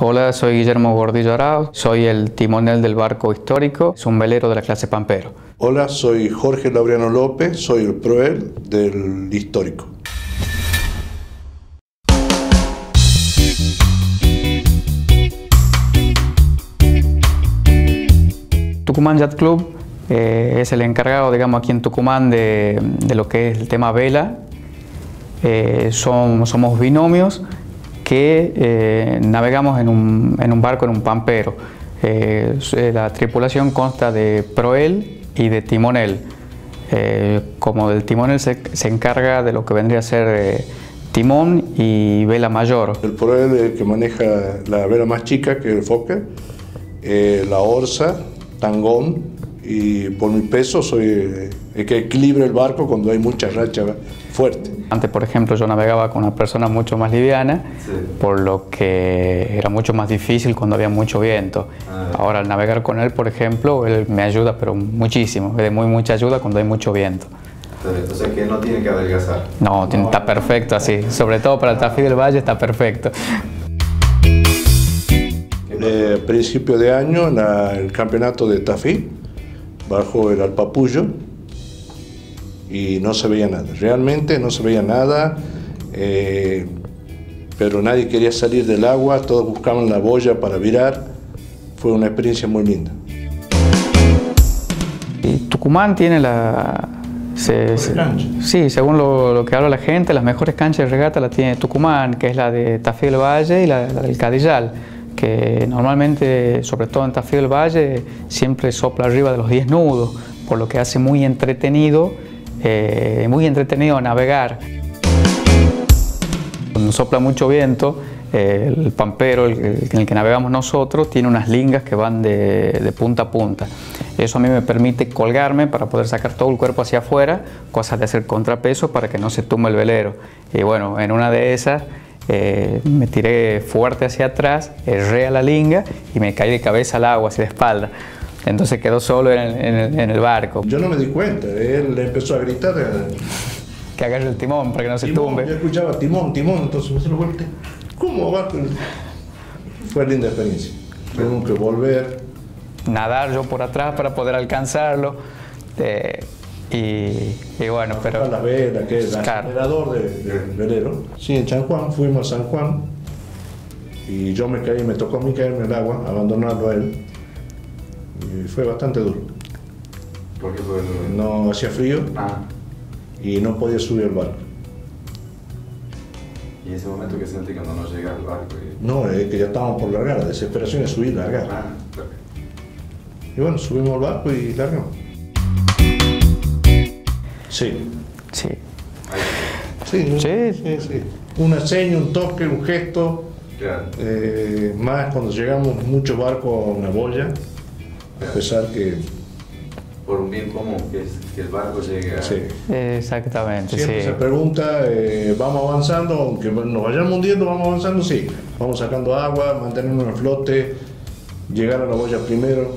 Hola, soy Guillermo Gordillo Arao, soy el timonel del barco histórico, es un velero de la clase Pampero. Hola, soy Jorge Laureano López, soy el proel del histórico. Tucumán Yacht Club eh, es el encargado, digamos, aquí en Tucumán de, lo que es el tema vela. Eh, somos binomios que eh, navegamos en un, barco, en un pampero. la tripulación consta de proel y de timonel. como del timonel se, se, encarga de lo que vendría a ser timón y vela mayor. El proel es el que maneja la vela más chica que el foque, la orza, tangón y por mi peso soy el que equilibra el barco cuando hay mucha racha fuerte. Antes, por ejemplo, yo navegaba con una persona mucho más liviana, por lo que era mucho más difícil cuando había mucho viento. Ah. Ahora, al navegar con él, por ejemplo, él me ayuda, pero muchísimo, es de muy mucha ayuda cuando hay mucho viento. Entonces, que no tiene que adelgazar. No, está perfecto así. Sobre todo para el Tafí del Valle está perfecto. Eh, principio de año, en el campeonato de Tafí, bajo el alpapullo y no se veía nada. Realmente no se veía nada, eh, pero nadie quería salir del agua, todos buscaban la boya para virar. Fue una experiencia muy linda. Y Tucumán tiene la... sí, según lo, que habla la gente, las mejores canchas de regata las tiene Tucumán, que es la de Tafí del Valle y la del Cadillal que normalmente, sobre todo en Tafí del Valle, siempre sopla arriba de los 10 nudos, por lo que hace muy entretenido, eh, muy entretenido navegar. Cuando sopla mucho viento, el pampero en el que navegamos nosotros tiene unas lingas que van de, punta a punta. Eso a mí me permite colgarme para poder sacar todo el cuerpo hacia afuera, cosas de hacer contrapeso para que no se tumba el velero. Y bueno, en una de esas eh, me tiré fuerte hacia atrás, erré a la linga y me caí de cabeza al agua, así de espalda. Entonces quedó solo en el, barco. Yo no me di cuenta, él empezó a gritar. Eh, que agarre el timón para que no se tumbe. Yo escuchaba timón, timón, entonces me se lo volteé. ¿Cómo va? Fue linda experiencia. Tengo que volver. Nadar yo por atrás para poder alcanzarlo. Eh, y, bueno, pero... A la vela, que es el generador de, velero. Sí, en San Juan, fuimos a San Juan y yo me caí, me tocó a mí caerme en el agua, abandonarlo a él. Y fue bastante duro. ¿Por qué fue duro? No hacía frío ah. y no podía subir al barco. ¿Y en ese momento qué sentí cuando no llega al barco? No, es que ya estábamos por largar, la desesperación es subir y largar. Ah, y bueno, subimos al barco y largamos. Sí. Sí. Sí, sí, sí, sí. Una seña, un toque, un gesto. Eh, más cuando llegamos mucho barco a una boya, a pesar que... Por un bien común, que, es, que el barco llegue a... Sí. Exactamente, Siempre se pregunta, eh, ¿vamos avanzando? Aunque nos vayamos hundiendo, ¿vamos avanzando? Sí. Vamos sacando agua, mantenernos en flote, llegar a la boya primero.